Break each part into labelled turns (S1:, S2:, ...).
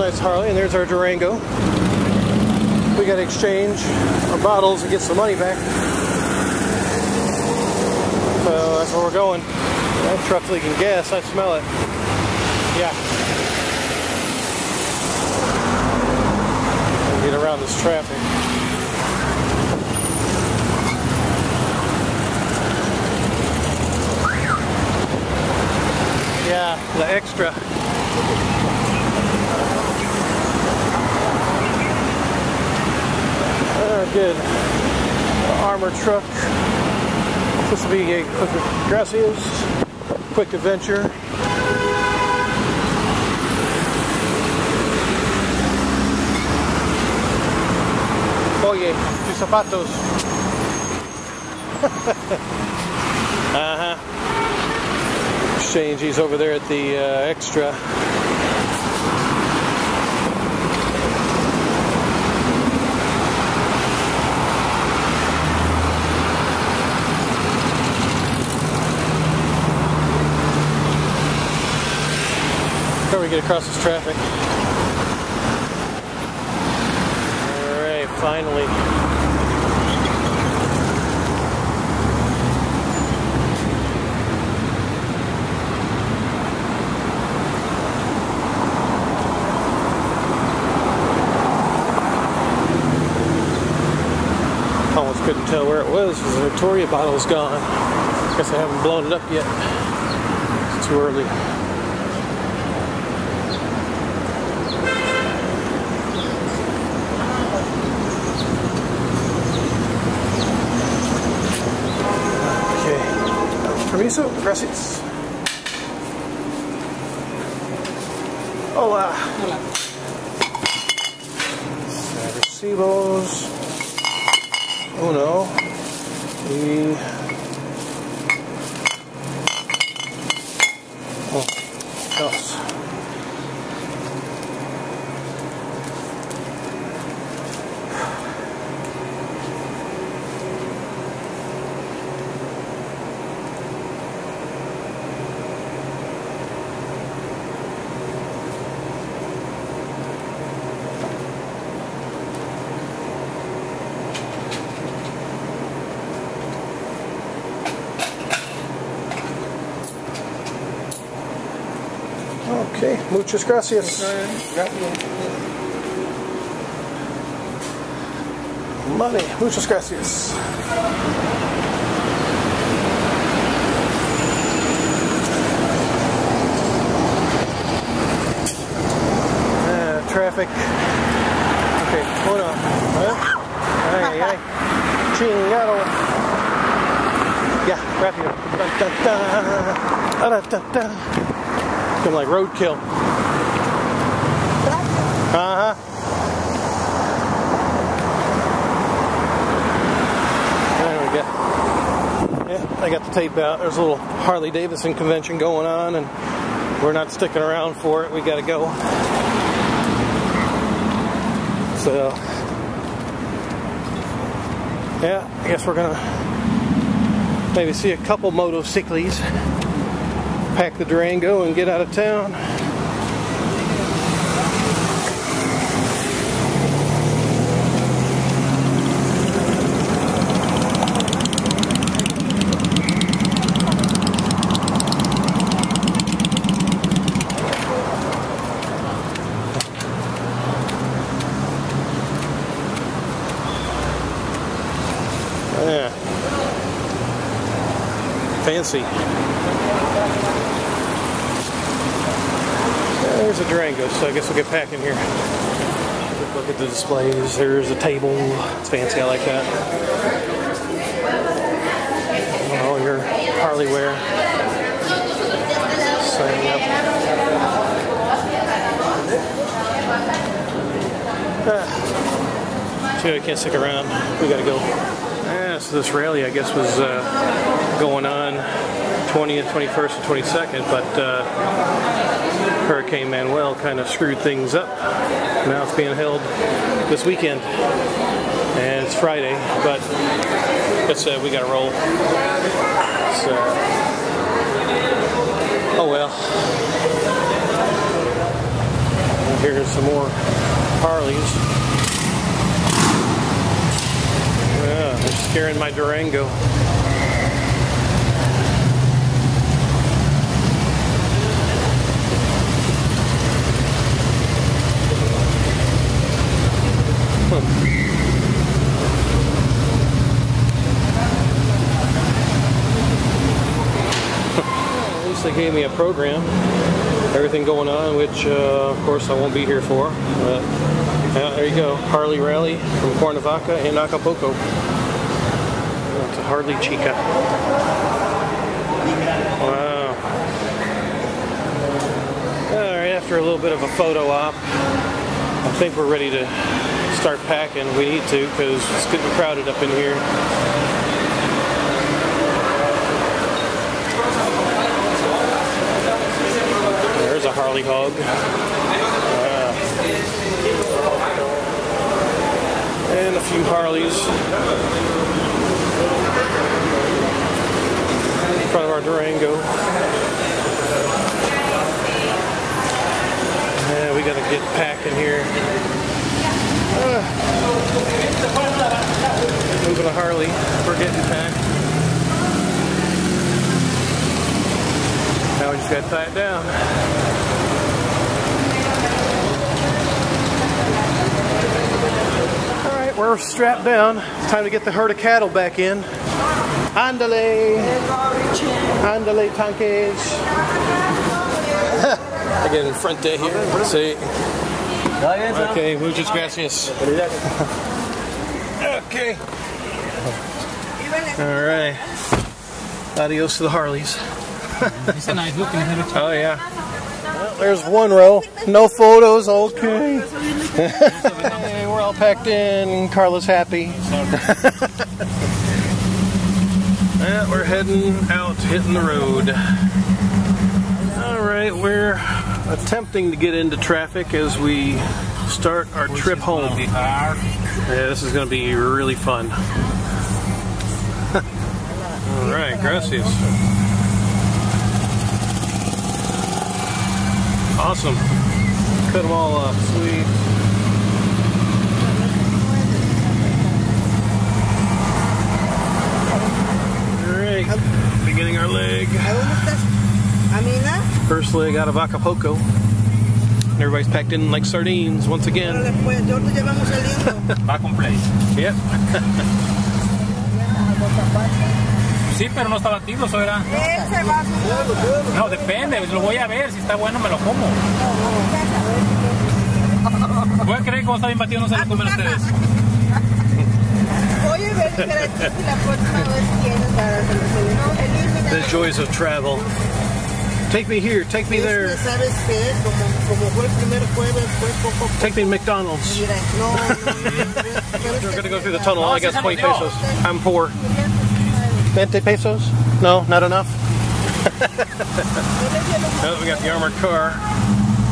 S1: nice Harley, and there's our Durango. We got to exchange our bottles and get some money back. So that's where we're going. That truck's leaking gas. I smell it. Yeah. Get around this traffic. Yeah, the extra. Uh, good. Armored truck. This will be a quick, gracias, quick adventure. Oye, tus zapatos. uh-huh. Exchange, he's over there at the uh, extra. We get across this traffic. Alright, finally. Almost couldn't tell where it was because the Victoria bottle's gone. Guess I haven't blown it up yet. It's too early. Okay. Permiso, gracias. Hola.
S2: Hola.
S1: Recibos. Uno. Y. Oh, dos. Okay, muchas gracias. Money, muchas gracias. Ah, traffic. Okay, hold on. Huh? Ay, ay. Chingado. Yeah, rápido. Dun, dun. Looking like roadkill. Uh huh. There we go. Yeah, I got the tape out. There's a little Harley Davidson convention going on, and we're not sticking around for it. We got to go. So, yeah, I guess we're gonna maybe see a couple motocycles pack the Durango and get out of town. Yeah. There's a Durango, so I guess we'll get packing here. Look at the displays. There's a table. It's fancy. I like that. All your Harley wear. Signing up. Ah. Too I can't stick around. We gotta go. This rally, I guess, was uh, going on 20th, 21st, and 22nd, but uh, Hurricane Manuel kind of screwed things up. Now it's being held this weekend, and it's Friday, but it's uh, we got to roll. So, oh well. Here's some more Harleys. They're scaring my Durango. At least they gave me a program. Everything going on, which uh, of course I won't be here for. But yeah, there you go. Harley Rally from Cuernavaca and Acapulco. It's a Harley Chica. Wow. Alright, after a little bit of a photo op, I think we're ready to start packing. We need to because it's getting crowded up in here. There's a Harley hog. And a few Harleys. In front of our Durango. Yeah, we gotta get packing here. Uh, moving a Harley. We're getting packed. Now we just gotta tie it down. All right, we're strapped down. Time to get the herd of cattle back in. Andale. Andale tanques. I get in front there here. See. Okay, muchas gracias. Okay. All right. Adios to the Harleys.
S2: It's a nice looking. Never.
S1: Oh yeah. Well, there's one row. No photos. Okay. Hey, we're all packed in. Carla's happy. Yeah, we're heading out, hitting the road. All right, we're attempting to get into traffic as we start our trip home. Yeah, this is going to be really fun. All right, gracias. Awesome. Cut them all up. Sweet. All right, beginning our leg.
S3: ¿A dónde estás? ¿Amina?
S1: First leg out of Acapulco. Everybody's packed in like sardines once again.
S3: Órale, pues, ya ahorita ya vamos saliendo.
S2: Va completo.
S1: Yep.
S2: Sí, pero no está batido, eso era.
S3: Él va a
S2: No, depende. Lo voy a ver. Si está bueno, me lo como. Voy a creer que como está bien batido, no se lo comen ustedes.
S3: Oye, ven, que la si la próxima vez tienes para hacerlo. No, elimina.
S1: The joys of travel. Take me here, take me there,
S3: ¿Sabes qué? Como, como fue el primer jueves, fue poco.
S1: take me to McDonald's.
S3: Mira, no, no, no. pero
S1: We're gonna go through the tunnel. I got 20 pesos. I'm poor. 20 pesos? No, not enough. Oh, we got the armored car.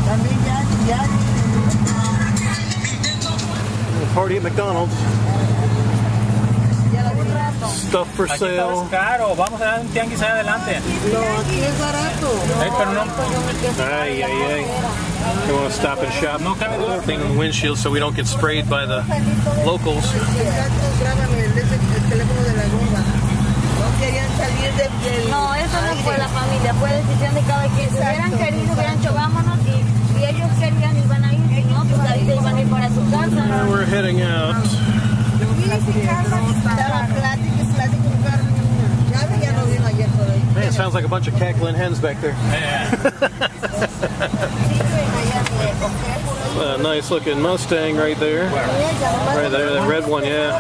S3: También ya, ya.
S1: Party at McDonald's.
S3: Ya la vi.
S1: Stuff for
S2: Aquí está
S1: sale.
S2: más caro. Vamos a dar un tianguis ahí adelante.
S3: No, aquí es barato.
S2: Pero no,
S1: Ay, ay, ay. They want to stop and shop.
S2: no cabe duda.
S1: Clean the windshield so we don't get sprayed by the locals.
S3: Gatos, grábame el, ese- el teléfono de la gorda. No querían salir de, del
S4: No, eso no fue
S3: aire.
S4: la familia, fue decisión de cada quien. Si hubieran querido, hubieran dicho vámonos y, y ellos querían, iban a ir, si no, pues ahorita iban a ir para su casa.
S1: We're heading out.
S3: Estaba plática y plática con Carmen. Gaby ya no vino ayer por ahí.
S1: Man, it sounds like a bunch of cackling hens back there. A nice looking Mustang right there. Right there, that red one, yeah.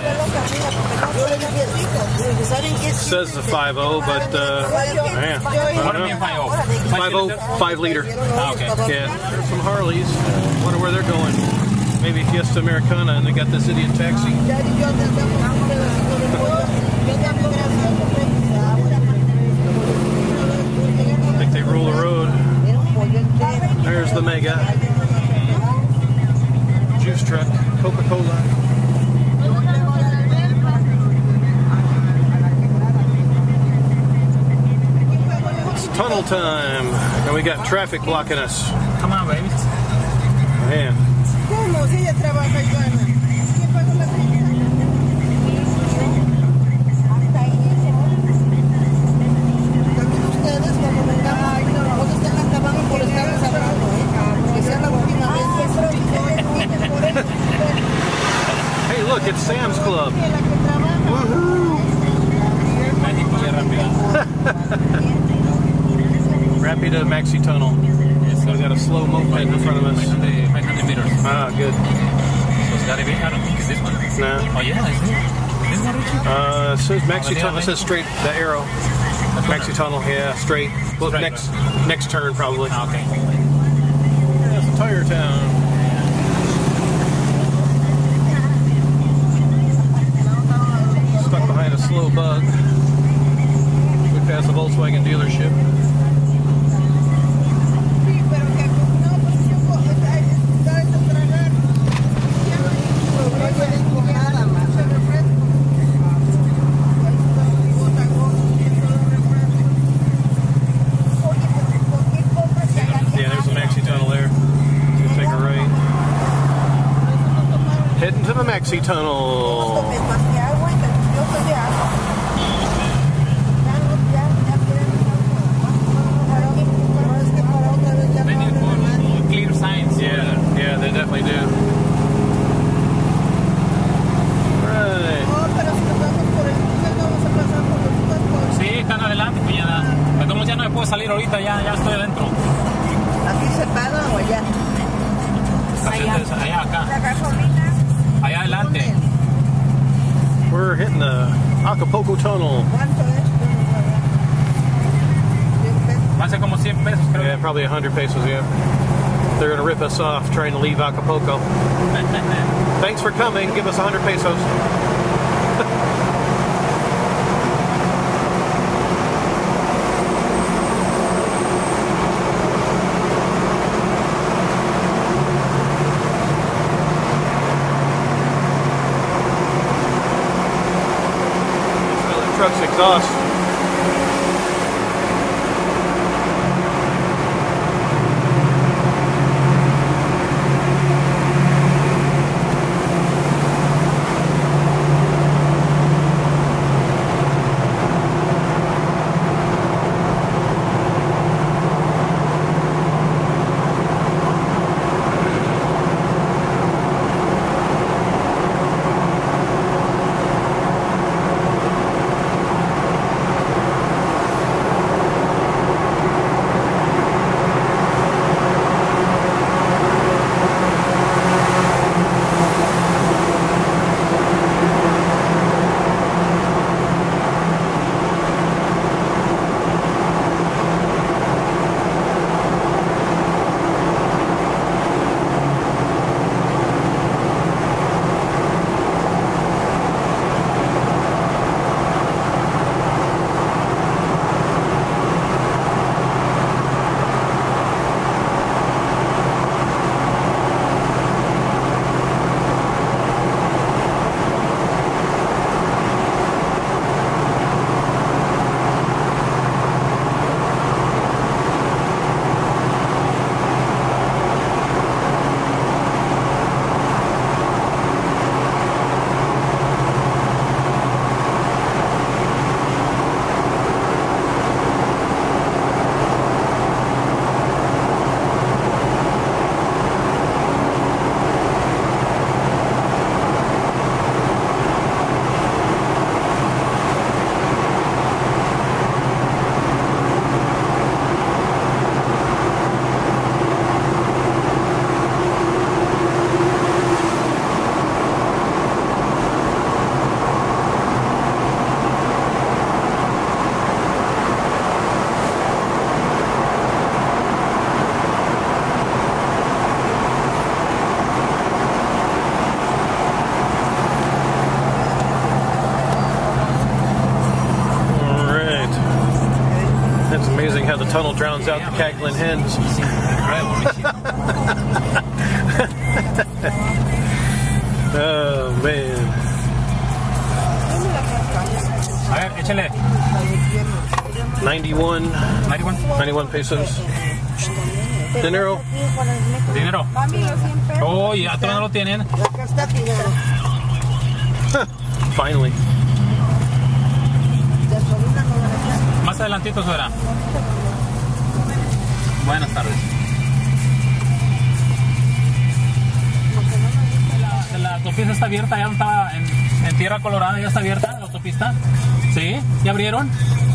S1: Says the 5.0, but uh, man,
S2: What do you
S1: I
S2: mean
S1: don't know.
S2: 5
S1: 5.0, 5 liter.
S2: Ah, okay.
S1: Yeah, there's some Harleys. Wonder where they're going. Maybe Fiesta Americana, and they got this idiot taxi. I think they rule the road. There's the Mega. Juice truck, Coca-Cola. It's tunnel time, and we got traffic blocking us.
S2: Come on, baby.
S1: Man, Hey, look, it's Sam's Club.
S3: Que la que trabaja.
S2: México ya rápido.
S1: Rapida Maxi Tunnel. So we got a slow moped in front of us.
S2: 500, 500 meters.
S1: Ah, good.
S2: So it's gotta be, I don't think it's this one.
S1: Nah.
S2: Oh yeah, is it? One, Richie?
S1: Uh, it says Maxi Tunnel. It says straight. The arrow.
S2: That's.
S1: Maxi Tunnel. Yeah, straight. Well,
S2: Straight,
S1: next next turn probably.
S2: Ah, okay.
S1: It's Tire Town. Stuck behind a slow bug. We passed the Volkswagen dealership.
S3: Sí, pero que no, pues yo puedo estar de tragar. Ya no hay problema con nada más. Se refresco. Ahí está mi bota gordo, y todo refresco.
S4: Oye, pero ¿por qué compras ya la
S1: Yeah, there's a Maxi Tunnel there. So take a right. Heading to the Maxi Tunnel.
S3: Tomes más que agua y te yo soy de agua.
S4: Ya no, ya, ya quieren
S3: Pero, pero es que para otra vez ya
S2: They
S3: no
S2: need
S3: va a haber nadie.
S2: more clear signs.
S1: Yeah, yeah, they definitely do. Right.
S3: No, pero si nos vamos por el túnel vamos a pasar por los cuerpos.
S2: Sí, están adelante, cuñada. De todos modos, ya no me puedo salir ahorita, ya, ya estoy adentro.
S3: ¿Aquí se paga o allá?
S2: Allá, allá acá,
S4: la gasolina.
S2: allá adelante.
S1: We're hitting the Acapulco Tunnel.
S3: ¿Cuánto es? Yo no sé. Diez pesos.
S2: Va a ser como 100 pesos, creo.
S1: Yeah, probably 100 pesos, yeah. They're going to rip us off trying to leave Acapulco. Thanks for coming. Give us 100 pesos. Exhaust. Out the cackling hens. Oh man.
S2: A échale.
S1: 91,
S2: 91.
S1: 91 pesos. Dinero.
S4: Aquí con el micro.
S2: Dinero.
S3: Mami, los 100 pesos.
S2: Oh, ya todavía no lo tienen.
S3: Acá está dinero.
S1: Finally.
S3: Gasolina no van a echar.
S2: Más adelantito, suegra. Buenas tardes. La, la autopista está abierta, ya no estaba en, en Tierra Colorada, ya está abierta la autopista. ¿Sí? ¿Ya abrieron?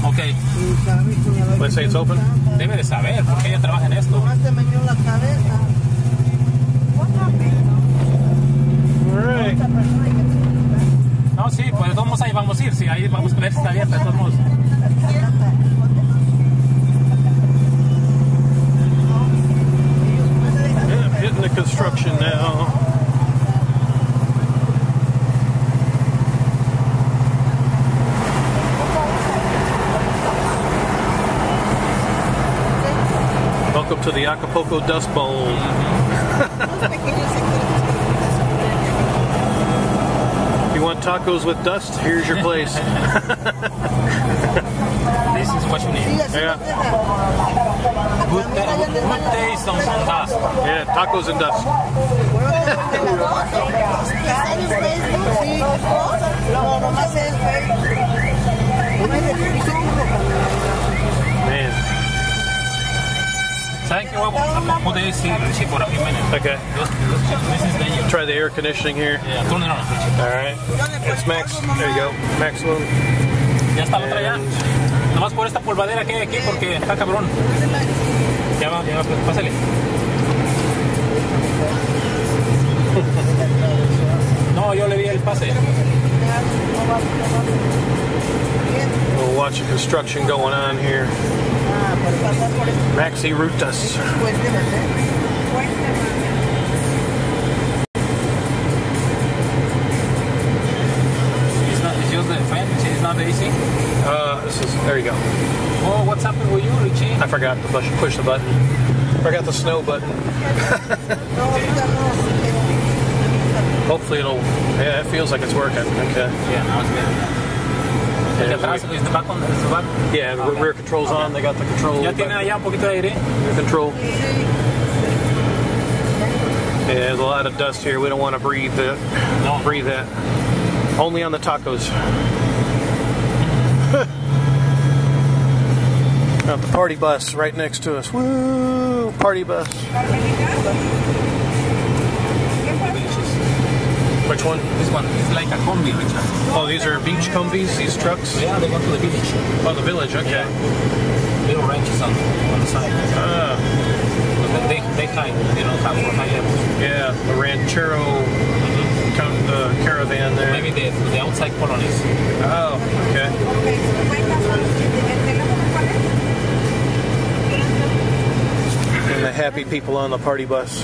S2: Ok.
S1: Say it's open.
S2: Debe de saber, porque ella trabaja en esto.
S3: La cabeza.
S2: No, sí, pues de todos modos ahí vamos a ir, sí, ahí vamos a ver si está abierta, de todos modos.
S1: Construction now. Welcome to the Acapulco Dust Bowl. You want tacos with dust, here's your place.
S2: This is what you need.
S1: Yeah,
S2: Good, good taste on some dust.
S1: yeah, tacos and dust.
S3: Está en Facebook, sí. No, nomás en Facebook. Una de
S1: Man,
S2: ¿Saben qué huevo? Pude decir, Richie, por a
S1: okay.
S2: This, this is dangerous.
S1: Try the air conditioning here.
S2: Yeah, turn it on,
S1: All right. It's max. There you go. Maximum.
S2: Ya está la otra ya. Nomás por esta polvadera que hay aquí porque está cabrón. Ya va, ya va, pásale. No, yo le di el pase.
S1: We'll watch the construction going on here.
S3: Ah, por pasar por este
S1: Maxi root There you go.
S2: Oh, what's happened with you, Richie?
S1: I forgot to push, push the button. Forgot the snow button.
S3: No, ahorita no.
S1: Hopefully it'll. Yeah, it feels like it's working. Okay.
S2: Yeah, now it's good.
S1: Yeah,
S2: atrás, is the back on, is the back?
S1: yeah the rear controls on. They got the control.
S2: Ya tiene allá un poquito de aire.
S1: Rear control. Yeah, there's a lot of dust here. We don't want to breathe that.
S2: No.
S1: Breathe that. Only on the tacos. Got the party bus right next to us. Woo! Party bus. Which one?
S2: This one is like a combi, Richard.
S1: Oh, these are beach combis. These trucks.
S2: Yeah, they go to the village.
S1: Oh, the village. Okay.
S2: Little ranches on, on the side.
S1: Ah,
S2: But they, they hide, they don't have for high levels.
S1: yeah, the ranchero, com- the caravan there.
S2: Maybe the, the outside colonies.
S1: Oh, okay. The happy people on the party bus.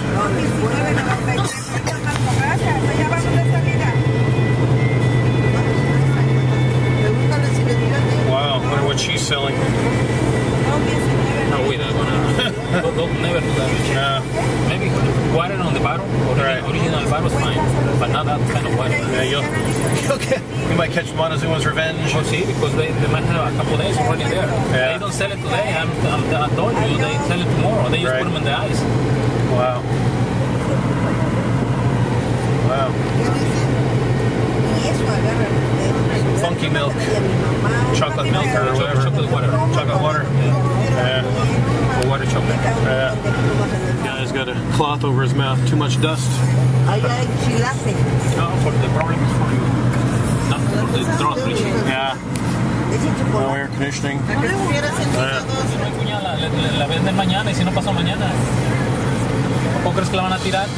S1: Wow, wonder what she's selling.
S2: No, wait, I'm gonna. don't, don't never do that. Richard.
S1: Uh,
S2: Maybe water on the bottle. Origi-
S1: Right.
S2: Original bottle is fine, but not that kind of water.
S1: yeah, you'll, you'll you might catch Montezuma's revenge.
S2: Oh, see, because they, they might have a couple of days already there.
S1: Yeah.
S2: They don't sell it today. I'm, I'm, I told you, they sell it tomorrow. They just
S1: Right.
S2: put them in the ice.
S1: Wow. Wow. Funky milk. Chocolate milk or whatever.
S2: Chocolate water.
S1: Chocolate water.
S2: Or water chocolate.
S1: Yeah. Guy's got a cloth over his mouth. Too much dust.
S3: Allá hay chilaje.
S2: No, for the problem is for you. Not for the drought, Richie.
S1: Yeah. No air conditioning.
S3: ¿A qué estuvieras en
S1: Ah.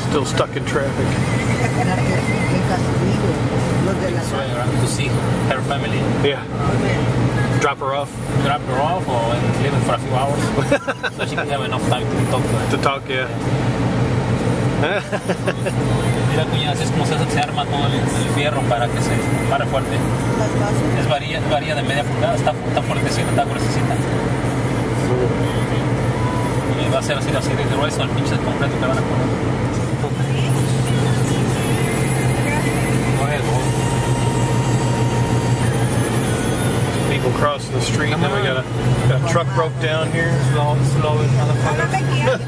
S1: Still stuck in traffic.
S3: Qué castigo. Los de la
S2: Right around to see her family.
S1: Yeah. Drop her off
S2: Drop her off or leave her for a few hours so she can have enough time to talk to her.
S1: to talk. Yeah.
S2: Mira cuñada, así es como se, arma todo el, el fierro para que se pare fuerte. Es varía, varía de media pulgada, está, está fuertecita, está gruesecita. Y va a ser así, así de grueso el pinche completo que van a poner.
S1: crossing the street. Then we got a, a truck broke down here.
S2: Slow, slow it, motherfucker.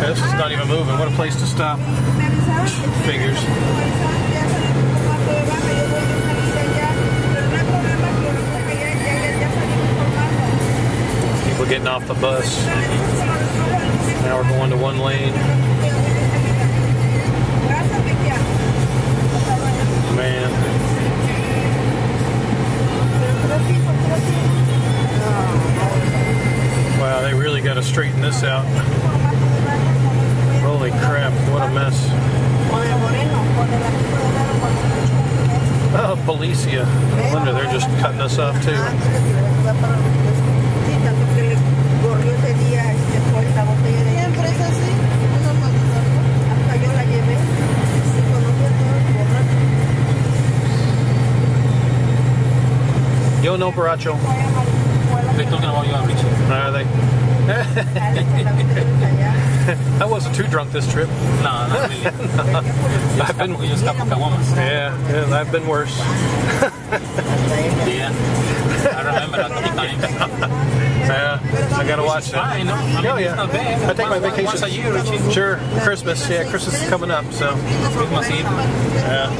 S1: This is not even moving. What a place to stop.
S3: Me avisaron que
S1: Figures. People getting off the bus. Now we're going to one lane. Wow, they really got to straighten this out. Holy crap, what a mess. Oh, Policia. No wonder they're just cutting us off too.
S3: Yo
S1: no borracho.
S2: They told me about you, Richie.
S1: Are they? I wasn't too drunk this trip.
S2: No, not really. Yo
S1: I've been,
S2: escapo, yo escapo caguamas.
S1: yeah, yeah, I've been worse.
S2: Yeah. I remember that time.
S1: Yeah, I gotta watch that.
S2: Fine, no? I mean,
S1: Oh,
S2: it's
S1: yeah.
S2: not bad.
S1: I take my
S2: Once-
S1: vacation.
S2: Once a year, Richie.
S1: Sure, Christmas. Yeah, Christmas is coming up, so.
S2: Christmas Eve.
S1: Yeah.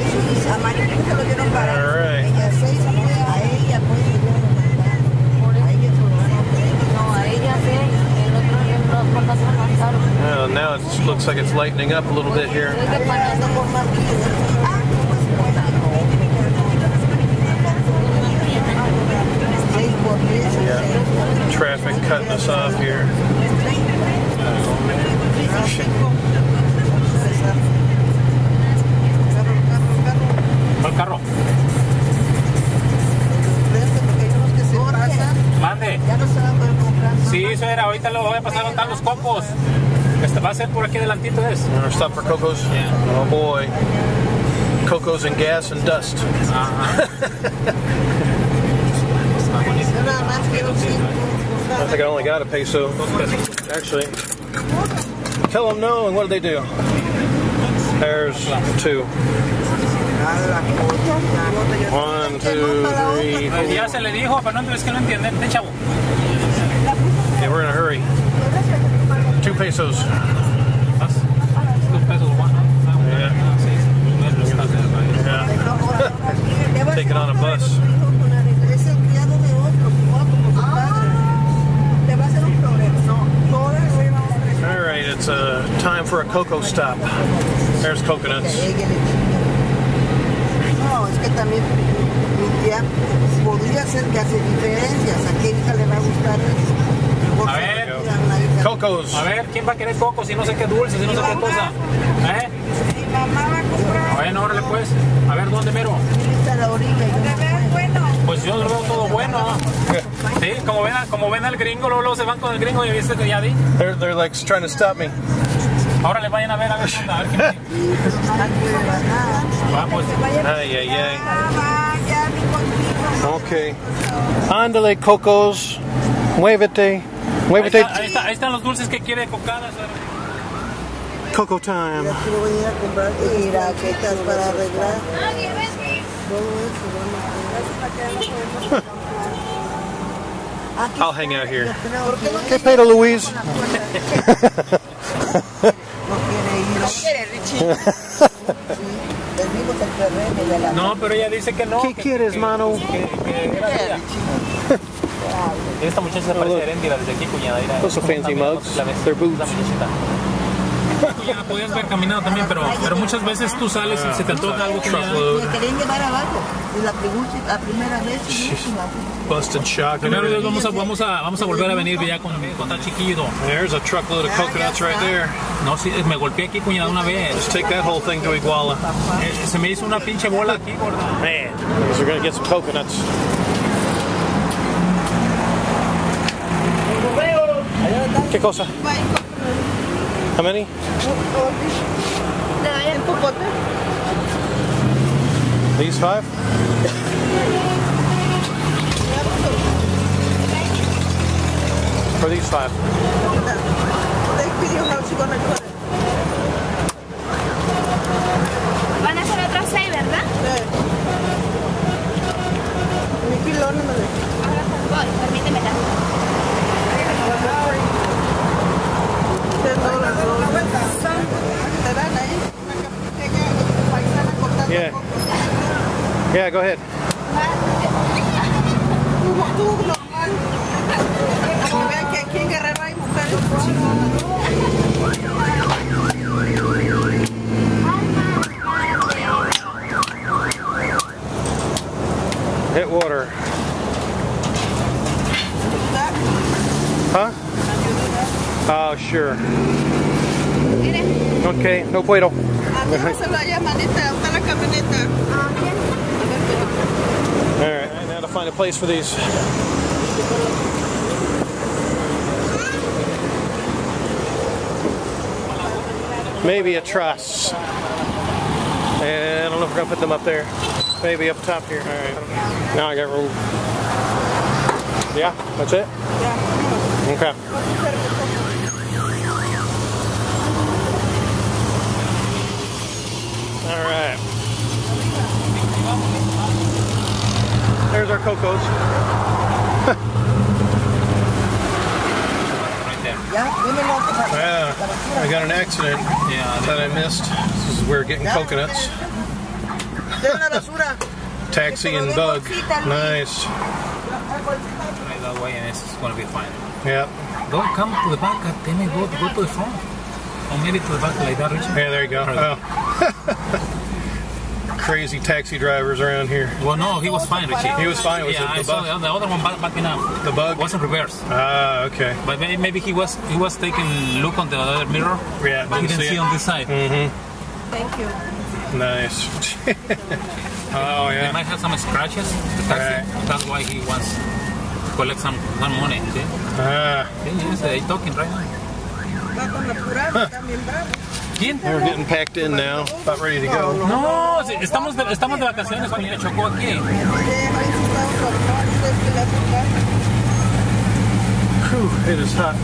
S3: A Maribel se lo dieron para
S1: All right.
S3: ella seis, a ella pues le dieron a mandar. A ella se lo dieron a ella.
S4: No, a ella sí, el otro día los papás se lanzaron.
S1: Now it looks like it's lightening up a little bit here.
S4: Estoy parando por más
S3: Ah, pues bueno. Seis por diez.
S1: Yeah. Traffic cutting us off here.
S2: ¿Cuál carro? Mande.
S3: Ya no se va a poder comprar.
S2: Sí, eso era. Ahorita lo voy a pasar a contar los cocos. Va a ser por aquí adelantito es.
S1: Gonna stop for Coco's.
S2: Yeah.
S1: Oh boy. Coco's and gas and dust.
S2: Ajá. Está bonito.
S3: Yo nada más quiero cinco.
S1: I think I only got a peso. Actually, tell them no, and what did they do? There's two. One, two, three, four.
S2: ya se le dijo, pero no es que no entienden. De chavo.
S1: Yeah, we're in a hurry. Pesos.
S2: Vas. Dos pesos,
S1: Yeah. Yeah. Take it on a bus.
S3: Es el criado de otro, como su padre. Te va a hacer un problema. No, todas le vamos a decir.
S1: All right, it's uh, time for a cocoa stop. There's coconuts.
S3: No, es que también mi tía podría ser que hace diferencias. ¿A qué hija le va a gustar
S2: A ver.
S1: Cocos.
S2: A ver, ¿quién va a querer coco si no sé qué dulce, si no sé qué cosa? ¿Eh?
S3: Mi mamá va a comprar.
S2: Bueno, órale pues. A ver, ¿dónde mero? Pues yo lo veo todo bueno. Sí, como ven, a- como ven al gringo, luego, luego se van con el gringo y viste que ya di.
S1: They're, they're like trying to stop me.
S2: Ahora le vayan a ver a ver qué onda, a ver qué me- Va, pues.
S1: Ay, ay, ay. Okay. Ándale, Cocos. Muévete.
S2: Ahí,
S1: Muévete.
S2: está, ahí, está- ahí están los dulces que quiere cocadas.
S1: Coco time.
S3: Ya quiero venir a comprar y raquetas para arreglar. Todo eso, vamos a Aquí
S1: I'll hang out here.
S3: ¿Por qué no
S1: ¿Qué pedo, Luis?
S3: no quiere ir? No quiere, Richie. Les digo que el terreno de la
S2: No, pero ella dice que no.
S1: ¿Qué
S2: que-
S1: quieres,
S2: que-
S1: mano?
S2: que- que era ella. Esta muchacha se parece a Erendira desde aquí, cuñada. mira.
S1: Those are fancy mugs. They're boots.
S2: la muchachita. Cuñada, podías ver caminando también, pero, pero muchas veces tú sales y se te antoja algo.
S1: Truckload.
S3: Me querían llevar abajo. La, la primera vez y última.
S1: Busted shock.
S2: Primero Dios, vamos a, vamos a, vamos a volver a venir ya con, con tal chiquillo.
S1: There's a truckload of coconuts right there.
S2: No, sí, me golpeé aquí, cuñada, una vez.
S1: Just take that whole thing to Iguala.
S2: Eh, Se me hizo una pinche bola aquí, gorda.
S1: Man, we're gonna get some coconuts. ¿Qué cosa? How many?
S4: ¿Te doy el popote?
S1: These five? For these five.
S3: They pidió una chica una cosa.
S4: Van a ser otras seis, ¿verdad?
S3: Mi pilón no me de.
S4: Voy, permíteme.
S3: De yeah.
S1: Yeah, go ahead. Hit water. Huh? Oh, sure. Okay, no puedo.
S3: A mí no se lo haya manita, está la camioneta.
S1: All right, now to find a place for these. Maybe a truss. And I don't know if we're gonna put them up there. Maybe up top here. All right. Now I got room. Yeah, that's it.
S3: Ya,
S1: Okay. All right. There's our cocos.
S2: Right there.
S3: ya.
S1: Yeah, I got an accident
S2: Yeah,
S1: that I missed. This is where we're getting coconuts.
S3: De la basura.
S1: Taxi and bug. Nice.
S2: right that way, and it's gonna be fine.
S1: Yeah.
S2: Go, come to the back. God damn it, go, go to the front. Or maybe to the back like that, Richard.
S1: Yeah, there you go. Oh. Crazy taxi drivers around here.
S2: Well, no, he was fine, Richie.
S1: He was fine. Was
S2: yeah,
S1: it
S2: I
S1: the
S2: saw
S1: bug?
S2: the other one back, backing up.
S1: The bug?
S2: wasn't reverse.
S1: Ah, okay.
S2: But maybe he was he was taking look on the other mirror.
S1: Yeah,
S2: but he
S1: didn't
S2: didn't
S1: see
S2: see
S1: it.
S2: on this side.
S3: Thank you.
S1: Nice. oh
S2: They
S1: yeah.
S2: might have some scratches. The taxi.
S1: Right.
S2: That's why he wants to collect some, some money. See?
S1: Ah,
S2: Yeah, yes, they talking right now.
S3: Va con apurado, está bien bravo.
S2: ¿Quién?
S1: we're getting packed in now. About ready to go.
S2: No, estamos de, estamos de vacaciones con el Chocó aquí.
S3: Sí, ahí sí está otro normal, ustedes que le hacen caso.
S1: Whew, it is hot.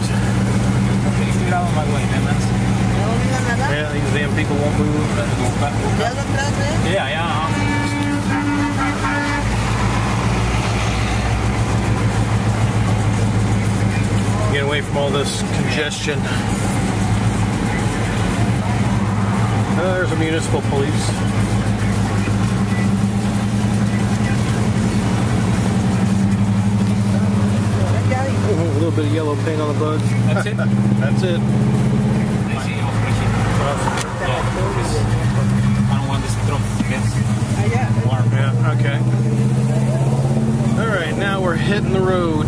S2: Please get out of my way, man.
S3: No.
S1: Yeah, these damn people won't move.
S3: Ya lo atrás.
S2: Yeah, yeah. uh-huh.
S1: Get away from all this congestion. There's a municipal police. A little bit of yellow paint on the bug.
S2: That's it.
S1: That's it.
S2: I see you, Richie. Yeah, please. I don't want this to drop. Yes.
S3: allá.
S2: Warm.
S1: Yeah, okay. All right, now we're hitting the road.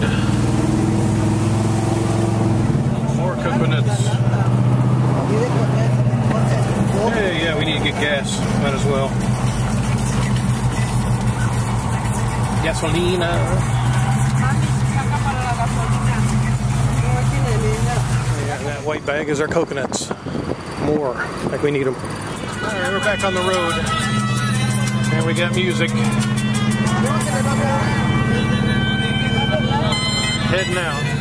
S1: More coconuts. Gas. Might as well. Gasolina. that white bag is our coconuts. More, like we need them. All right, we're back on the road. And we got music. Heading out.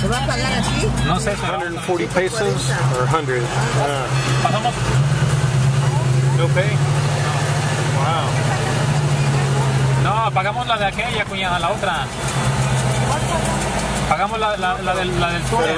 S3: ¿Se
S5: va a pagar así?
S3: No sé,
S1: 140 pesos o 100.
S3: ¿Pasamos?
S1: No pay. Wow.
S3: No, pagamos la de aquella, cuñada, la otra. Pagamos la, la, la, la del, la del túnel.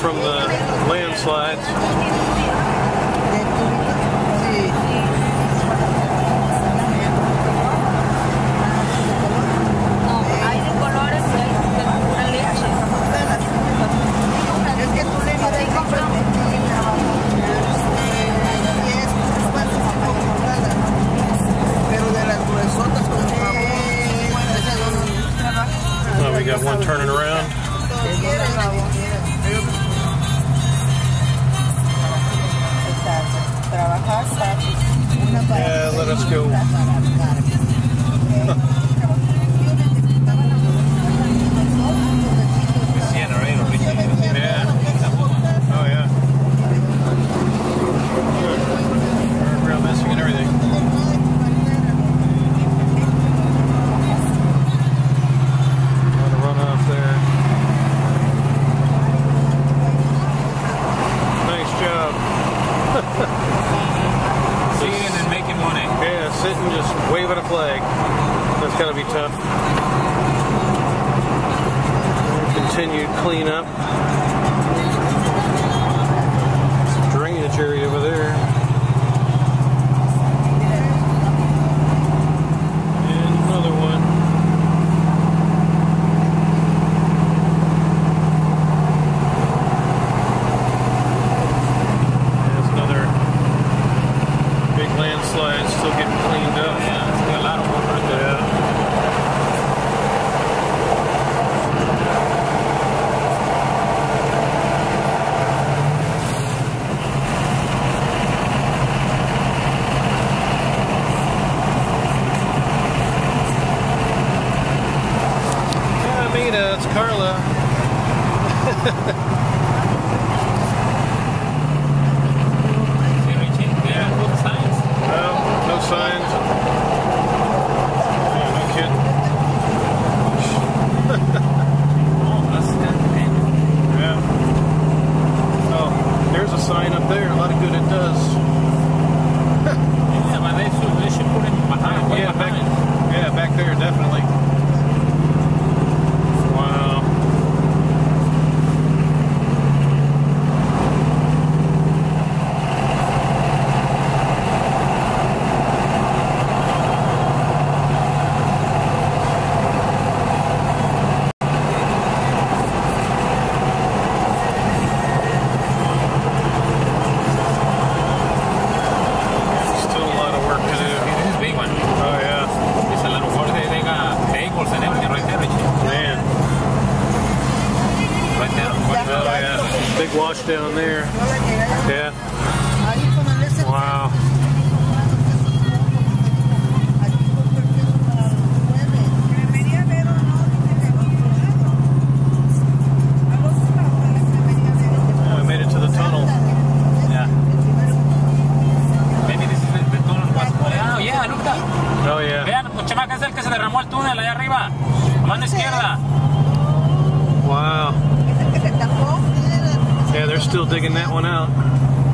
S1: from the landslides. waving a flag. That's got to be tough. Continued cleanup. line up
S3: there,
S1: a lot of good it does.
S3: yeah, my they should, put it behind.
S1: Yeah,
S3: behind.
S1: still digging that one out.